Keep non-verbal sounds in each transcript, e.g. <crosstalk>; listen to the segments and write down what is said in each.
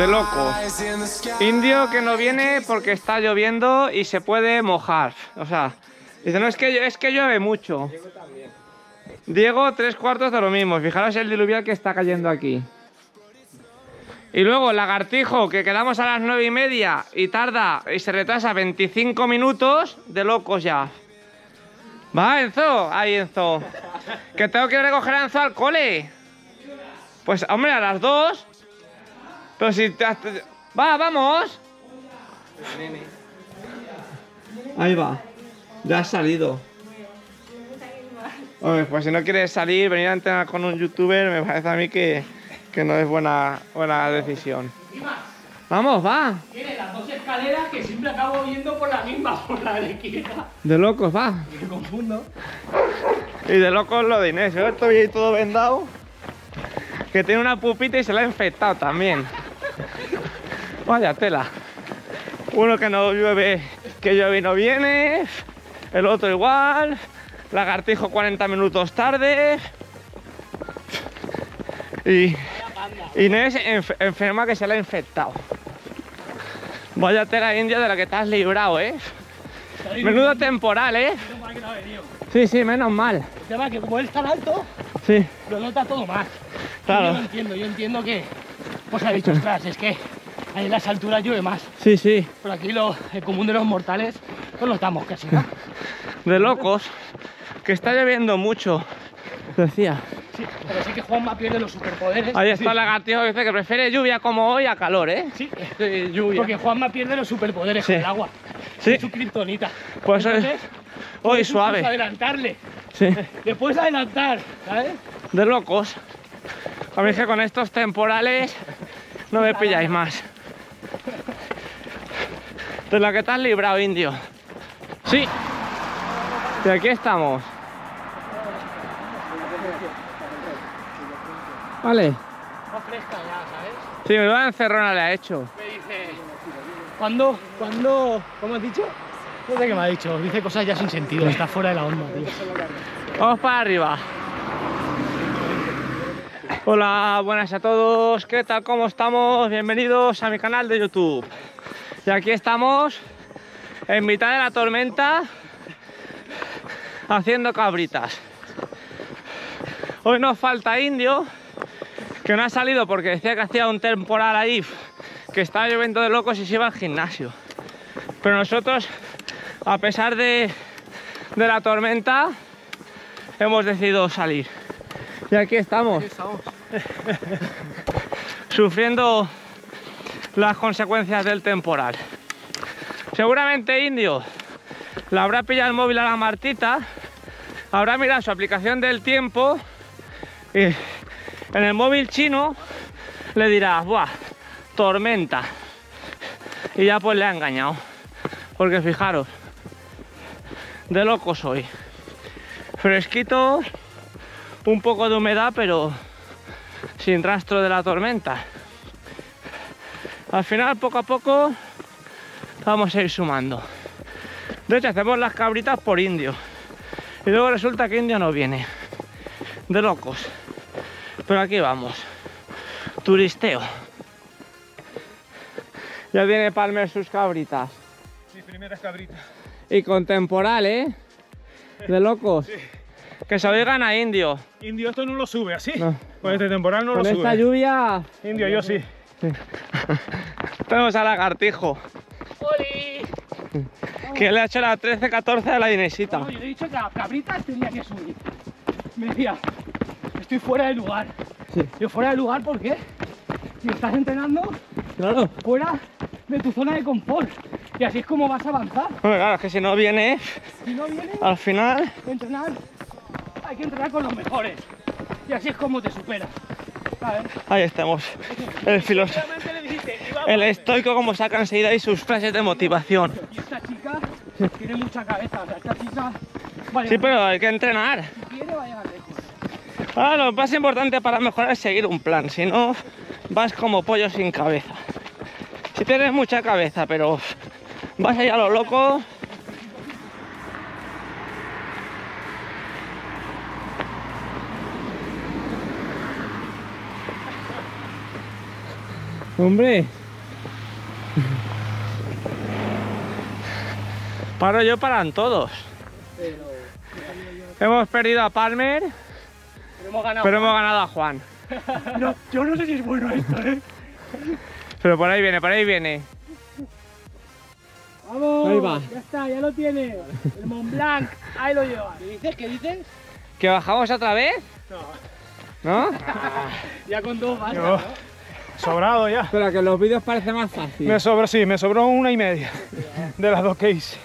De locos. Indio que no viene porque está lloviendo y se puede mojar. O sea, dice, no, es que, es que llueve mucho. Diego, tres cuartos de lo mismo. Fijaros el diluvial que está cayendo aquí. Y luego lagartijo, que quedamos a las nueve y media y tarda y se retrasa 25 minutos, de locos ya. Va, Enzo, ahí Enzo. Que tengo que recoger a Enzo al cole. Pues, hombre, a las dos. Pero si te... Va, vamos. Ahí va. Ya has salido. Hombre, pues si no quieres salir, venir a entrenar con un youtuber, me parece a mí que, que no es buena, buena decisión. Vamos, va. Tiene las dos escaleras que siempre acabo yendo por la misma, por la de la izquierda. De locos, va. Me confundo. Y de locos lo de Inés. Yo estoy ahí todo vendado. Que tiene una pupita y se la ha infectado también. Vaya tela. Uno que no llueve, que llueve y no viene. El otro igual. Lagartijo 40 minutos tarde. Y Inés enf- enferma que se la ha infectado. Vaya tela india de la que te has librado, ¿eh? Menudo temporal, ¿eh? No. Sí, sí, menos mal. El tema es que como él está alto, Sí, lo nota todo más. Claro. Yo lo entiendo, yo entiendo que... Pues ha dicho, ostras, es que ahí en las alturas llueve más. sí, sí. Pero aquí lo, el común de los mortales lo notamos casi, ¿no? <laughs> De locos. Que está lloviendo mucho. Decía. Sí, pero sí que Juanma pierde los superpoderes. Ahí está el lagartijo que dice que prefiere lluvia como hoy a calor, ¿eh? Sí, Sí, lluvia. porque Juanma pierde los superpoderes Sí. con el agua. Sí. Es su kriptonita. Pues hoy- Entonces, Hoy puedes incluso suave. adelantarle. Sí. Le puedes adelantar, ¿sabes? De locos. A mí es que con estos temporales no me pilláis más. De la que te has librado, indio. Sí. Y aquí estamos. Vale. Está fresca ya, ¿sabes? Sí, me va a encerrona le ha hecho. Me dice... ¿Cuándo? ¿Cuándo? ¿Cómo has dicho? No sé qué me ha dicho. Dice cosas ya sin sentido. Está fuera de la onda, tío. Vamos para arriba. Hola, buenas a todos. ¿Qué tal? ¿Cómo estamos? Bienvenidos a mi canal de YouTube. Y aquí estamos en mitad de la tormenta haciendo cabritas. Hoy nos falta indio, que no ha salido porque decía que hacía un temporal ahí, que estaba lloviendo de locos y se iba al gimnasio. Pero nosotros, a pesar de, de la tormenta, hemos decidido salir. Y aquí estamos. <laughs> Sufriendo las consecuencias del temporal. Seguramente Indio le habrá pillado el móvil a la Martita, habrá mirado su aplicación del tiempo y en el móvil chino le dirá, ¡buah! Tormenta. Y ya pues le ha engañado. Porque fijaros, de loco soy. Fresquito, un poco de humedad, pero sin rastro de la tormenta. Al final, poco a poco, vamos a ir sumando. De hecho, hacemos las cabritas por indio. Y luego resulta que indio no viene. De locos. Pero aquí vamos. Turisteo. Ya viene Palmer sus cabritas. Mis primeras cabritas. Y con temporal, ¿eh? De locos. Que se oigan a indio. Indio, esto no lo sube así. No. Con este temporal no Con lo esta sube. lluvia Indio, yo sí. <laughs> tenemos a lagartijo. ¡Oli! Que le ha hecho la 13-14 a la Inesita. No, yo he dicho que a cabritas tenía que subir. Me decía, estoy fuera de lugar. Sí. Yo fuera de lugar, ¿por qué? Si estás entrenando Claro. fuera de tu zona de confort. Y así es como vas a avanzar. Hombre, claro, es que si no viene, Si no vienes al final. entrenar, hay que entrenar con los mejores. Y así es como te superas. Ahí estamos. El filósofo. Realmente le dijiste, "Iba El estoico como saca enseguida ahí sus frases de motivación. Y esta chica tiene mucha cabeza. Esta chica Sí, pero hay que entrenar. si quiere, va a llegar lejos. Ahora lo más importante para mejorar es seguir un plan. Si no, vas como pollo sin cabeza. Si tienes mucha cabeza, pero vas ahí a lo loco. Hombre. Paro yo, paran todos. Hemos perdido a Palmer, Pero hemos ganado. pero hemos ganado a Juan. No, yo no sé si es bueno esto, ¿eh? Pero por ahí viene, por ahí viene. ¡Vamos! Ahí va. Ya está, ya lo tiene. El Mont Blanc, ahí lo lleva. ¿Qué dices? ¿Qué dices? ¿Que bajamos otra vez? No. ¿No? <laughs> Ya con dos basta. Sobrado ya. Pero que los vídeos parece más fácil. Me sobró, sí, me sobró una y media de las dos que hice.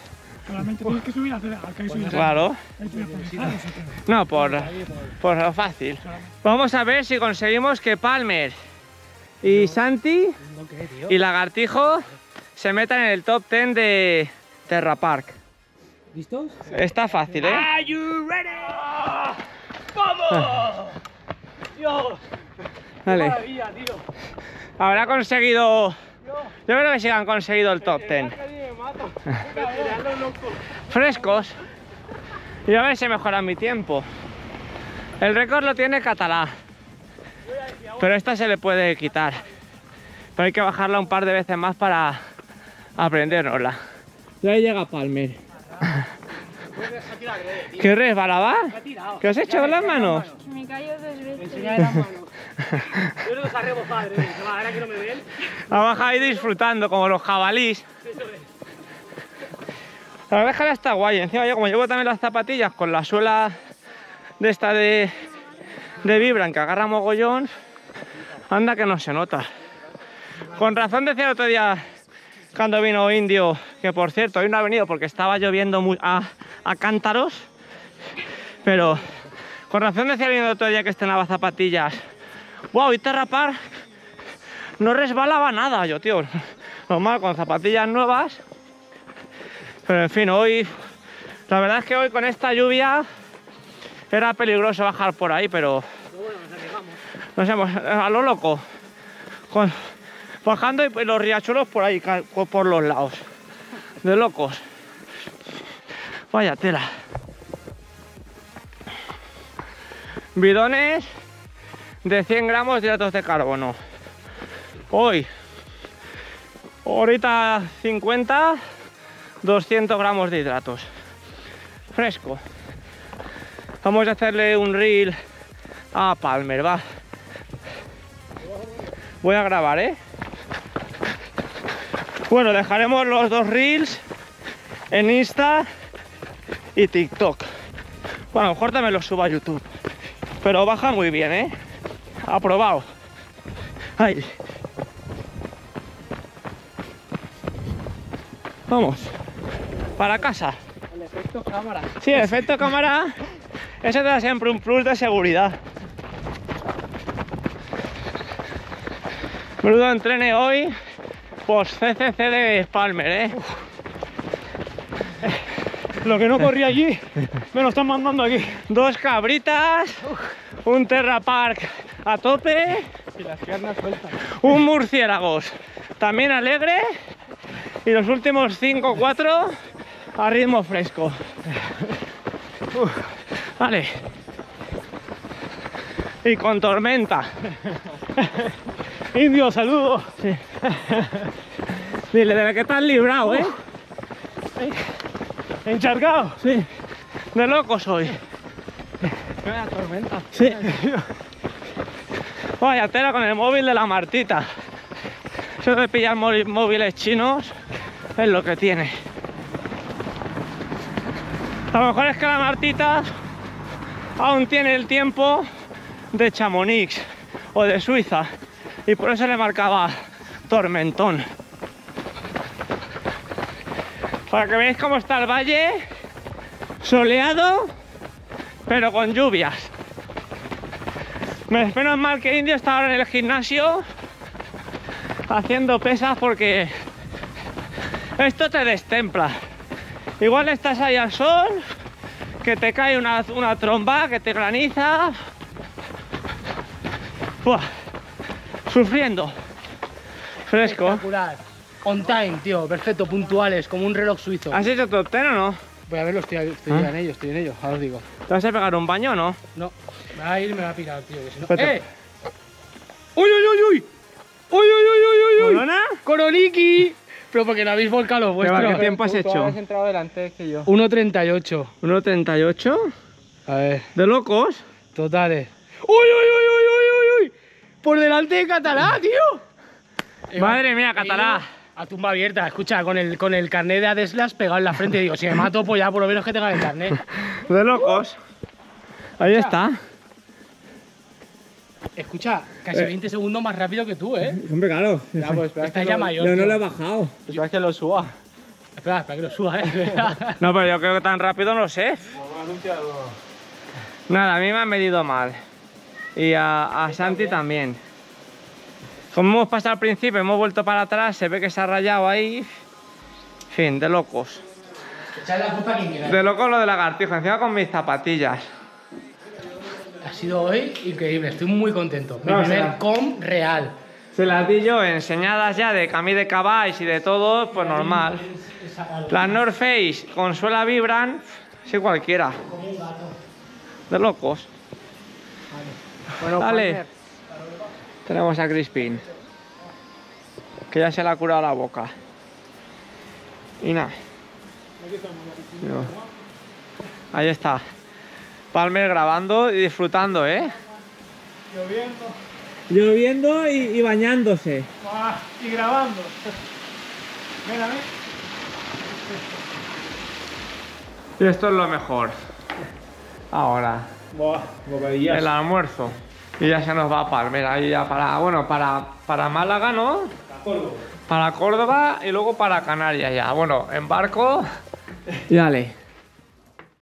Tienes que subir a hacer subir Claro. No, por, por lo fácil. Vamos a ver si conseguimos que Palmer y Santi y Lagartijo se metan en el top 10 de Terra Park. ¿Listos? Está fácil, ¿eh? Are you ready? ¡Vamos! <laughs> Dios, maravilla, tío. Habrá conseguido... Yo creo que sí han conseguido el top 10. casi me mato. Venga, loco. Frescos. Y a ver si mejora mi tiempo. El récord lo tiene Catalá. Pero esta se le puede quitar. Pero hay que bajarla un par de veces más para aprendérnosla. Y ahí llega Palmer. ¿Qué resbalaba? ¿Qué has hecho con las manos? Me cayó dos veces. Yo no deja rebozar, ¿eh? Ahora que no me ven. Ha bajado ahí disfrutando como los jabalís. La verdad es que ahora está guay. Encima yo como llevo también las zapatillas con la suela de esta de, de Vibram que agarra mogollón, anda que no se nota. Con razón decía el otro día cuando vino Indio, que por cierto hoy no ha venido porque estaba lloviendo a, a cántaros, pero con razón decía el otro día que estrenaba zapatillas. Wow, y Terra Park no resbalaba nada yo, tío. Normal, con zapatillas nuevas. Pero en fin, hoy, la verdad es que hoy con esta lluvia era peligroso bajar por ahí, pero nos hemos, a lo loco, bajando y los riachuelos por ahí, por los lados, de locos. Vaya tela. Bidones de 100 gramos de hidratos de carbono. Hoy, ahorita 50, 200 gramos de hidratos. Fresco. Vamos a hacerle un reel a Palmer, va. Voy a grabar, ¿eh? Bueno, dejaremos los dos reels en Insta y TikTok. Bueno, a lo mejor también los subo a YouTube. Pero baja muy bien, ¿eh? Aprobado. Ahí. Vamos. Para casa. El efecto cámara. Sí, el efecto cámara, eso te da siempre un plus de seguridad. Menudo entrene hoy, pues CCC de Palmer, ¿eh? Lo que no corría allí, me lo están mandando aquí. Dos cabritas, un Terra Park a tope, Y las piernas sueltas. un murciélagos también alegre y los últimos 5 o 4 a ritmo fresco. Uf, vale. Y con tormenta. Indio, saludo. Dile, de la que has librado, ¿eh? Encharcado. Sí. De loco soy. Vaya tormenta. Sí. Vaya tela con el móvil de la Martita. Eso de pillar móvil- móviles chinos es lo que tiene. A lo mejor es que la Martita aún tiene el tiempo de Chamonix o de Suiza y por eso le marcaba tormentón. Para que veáis cómo está el valle, soleado, pero con lluvias. Me- Menos mal que Indio está ahora en el gimnasio haciendo pesas porque esto te destempla. Igual estás ahí al sol, que te cae una, una tromba, que te graniza. Buah, sufriendo. Fresco. Espectacular. On time, tío. Perfecto, puntuales, como un reloj suizo. ¿Has hecho top 10 o no? Voy a verlo, estoy, estoy ¿Ah? en ello, estoy en ello. Ahora os digo. ¿Te vas a pegar un baño o no? No, me va a ir y me va a pirar, tío. Que si no... ¡Eh! ¡Uy, uy, uy, uy! ¡Uy, uy, uy, uy, uy, ¿Corona? ¡Coroniki! Pero porque no habéis volcado los ¿Qué, va, vuestros. ¿Qué tiempo has hecho? entrado delante que yo. 1.38. ¿1.38? A ver, ¿De locos? totales. ¡Uy, uy, uy, uy, uy, uy, uy! Por delante de Catalá, tío. Madre mía, Catalá. A tumba abierta, escucha, con el, con el carnet de Adeslas pegado en la frente. Digo, si me mato, pues ya por lo menos que tenga el carnet. <laughs> De locos. Ahí está. Escucha, casi 20 segundos más rápido que tú, ¿eh? <laughs> Hombre, claro. Ya, pues espera Estás que ya lo- mayor. Yo no lo he bajado. Espera que lo suba. Espera, espera que lo suba, ¿eh? <laughs> No, pero yo creo que tan rápido no sé. Nada, a mí me han medido mal. Y a, a Santi también. Como hemos pasado al principio, hemos vuelto para atrás, se ve que se ha rayado ahí. En fin, de locos. Echad la culpa a quien quiera. De locos lo de lagartijo, encima con mis zapatillas. Ha sido hoy increíble, estoy muy contento. Mi No, primer será. com real. Se las di yo enseñadas ya de cami de cabáis y de todo, pues normal. Las North Face con suela vibran, sí cualquiera. De locos. Bueno, Dale. partner, Tenemos a Crispin. Que ya se le ha curado la boca. Y nada. No. Ahí está. Palmer grabando y disfrutando, ¿eh? Lloviendo. Lloviendo y, bañándose. Ah, y grabando. Ven a ver. Y esto es lo mejor. Ahora, Buah, el almuerzo. Y ya se nos va a Palmer. Ahí ya para, bueno, para, para Málaga, ¿no? Para Córdoba y luego para Canarias ya. Bueno, en barco. Y dale.